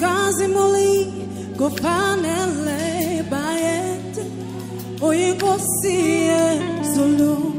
kazi moli kofanele bayet oyinkosi yezulu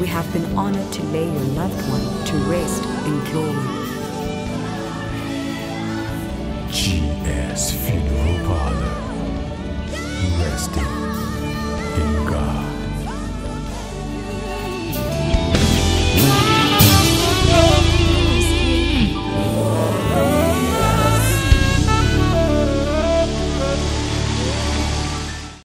We have been honored to lay your loved one to rest in glory. GS Funeral Parlour. Resting in God.